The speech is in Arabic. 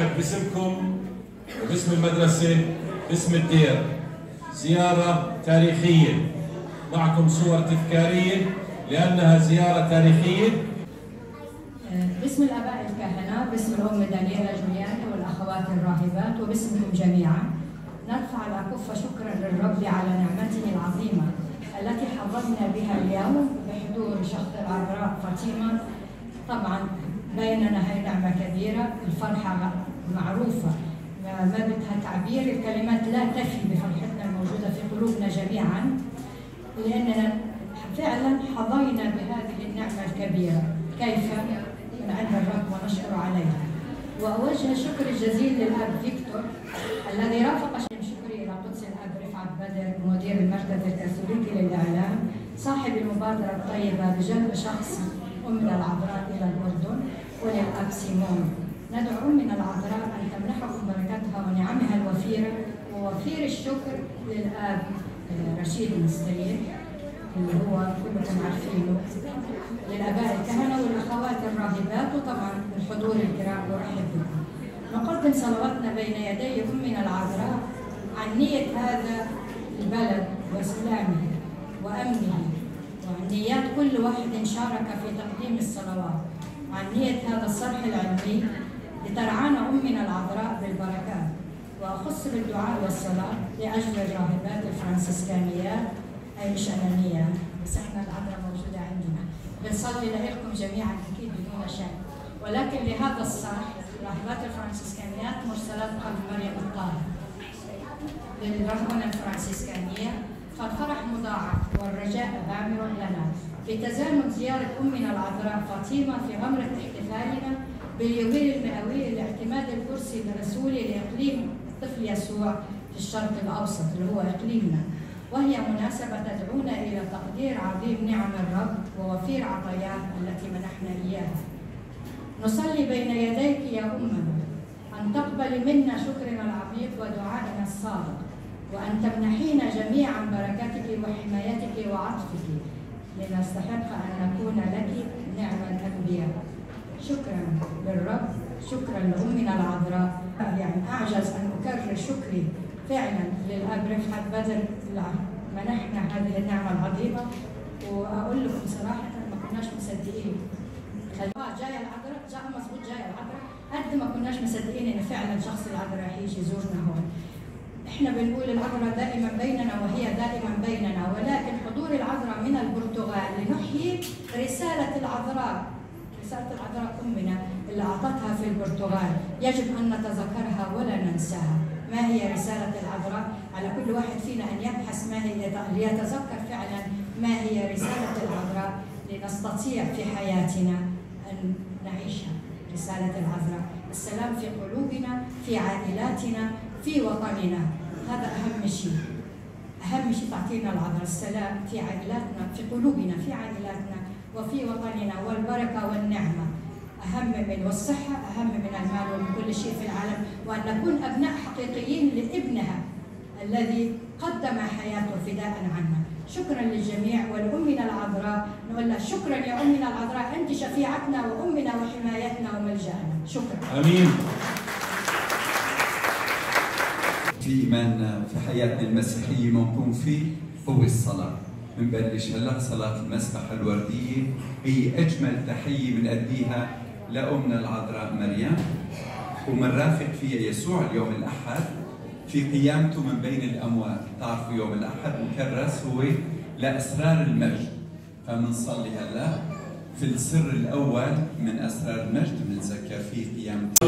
ترحب باسمكم وباسم المدرسة باسم الدير. زيارة تاريخية. معكم صور تذكارية لأنها زيارة تاريخية. باسم الآباء الكهنة باسم الام دانييلا جولياني والأخوات الراهبات وباسمكم جميعا نرفع الاكف شكرا للرب على نعمته العظيمة التي حظنا بها اليوم بحضور شخص العذراء فاطمة. طبعا بيننا هي نعمة كبيرة الفرحة معروفة. ما بدها تعبير الكلمات لا تفي بفرحتنا الموجودة في قلوبنا جميعا لأننا فعلا حظينا بهذه النعمة الكبيرة. كيف؟ من عند الرب ونشكر عليها واوجه الشكر الجزيل للأب فيكتور الذي رافق شكري إلى قدس الأب رفعت بدر مدير المركز الكاثوليكي للإعلام صاحب المبادرة الطيبة بجلب شخص امنا العذراء إلى الأردن وللأب سيمون. ندعو امنا العذراء أن تمنحكم بركتها ونعمها الوفيره ووفير الشكر للآب آه، رشيد المستريح اللي هو كلكم عارفينه للآباء الكهنة والأخوات الراهبات وطبعا الحضور الكرام ارحب بكم. نقدم صلواتنا بين يدي امنا العذراء عن نية هذا البلد وسلامه وأمنه وعن نيات كل واحد شارك في تقديم الصلوات عن نية هذا الصرح العلمي لترعانا امنا العذراء بالبركات. وأخص بالدعاء والصلاة لأجل الراهبات الفرنسيسكانيات هي مش انانيه بس إحنا العذراء موجودة عندنا. بنصلي لكم جميعا أكيد بدون شك. ولكن لهذا الصرح راهبات الفرنسيسكانيات مرسلات قلب مريم الطاهر للرهبنه الفرنسيسكانية فالفرح مضاعف والرجاء غامر لنا. بتزامن زيارة امنا العذراء فاطمة في غمرة احتفالنا باليوبيل المئوي لاعتماد الكرسي الرسولي لإقليم الطفل يسوع في الشرق الأوسط اللي هو إقليمنا وهي مناسبة تدعونا إلى تقدير عظيم نعم الرب ووفير عطاياه التي منحنا إياها. نصلي بين يديك يا أمنا أن تقبل منا شكرنا العميق ودعائنا الصادق وأن تمنحينا جميعا بركتك وحمايتك وعطفك لنستحق أن نكون لك نعم الأنبياء. شكرا للرب شكرا لأمنا العذراء. يعني أعجز أن أكرر شكري فعلا للأب رفعت بدر منحنا هذه النعمة العظيمة. وأقول لكم صراحة ما كناش مصدقين. آه جاية العذراء جاء مظبوط جاية العذراء. قد ما كناش مصدقين إن فعلا شخص العذراء رح يجي يزورنا هون. إحنا بنقول العذراء دائما بيننا وهي دائما بيننا. ولكن حضور العذراء من البرتغال لنحيي رسالة العذراء. رساله العذراء أمنا اللي أعطتها في البرتغال. يجب أن نتذكرها ولا ننساها. ما هي رسالة العذراء؟ على كل واحد فينا أن يبحث ما هي ليتذكر فعلا ما هي رسالة العذراء لنستطيع في حياتنا أن نعيشها رسالة العذراء. السلام في قلوبنا في عائلاتنا في وطننا. هذا أهم شيء. أهم شيء تعطينا العذراء. السلام في عائلاتنا في قلوبنا في عائلاتنا. وفي وطننا والبركة والنعمة. أهم من والصحة أهم من المال ومن كل شيء في العالم. وأن نكون أبناء حقيقيين لابنها الذي قدم حياته فداء عنا. شكرا للجميع ولأمنا العذراء. نقول لها شكرا يا أمنا العذراء. أنت شفيعتنا وأمنا وحمايتنا وملجأنا. شكرا. آمين. في ايماننا في حياتنا المسيحية موقوم فيه هو الصلاة. بنبلش هلا صلاة المسبح الوردية. هي أجمل تحية بنأديها لأمنا العذراء مريم. ومنرافق فيها يسوع اليوم الأحد. في قيامته من بين الأموات. تعرفوا يوم الأحد مكرس هو لأسرار المجد. فمنصلي هلا في السر الأول من أسرار المجد بنتذكر فيه قيامته.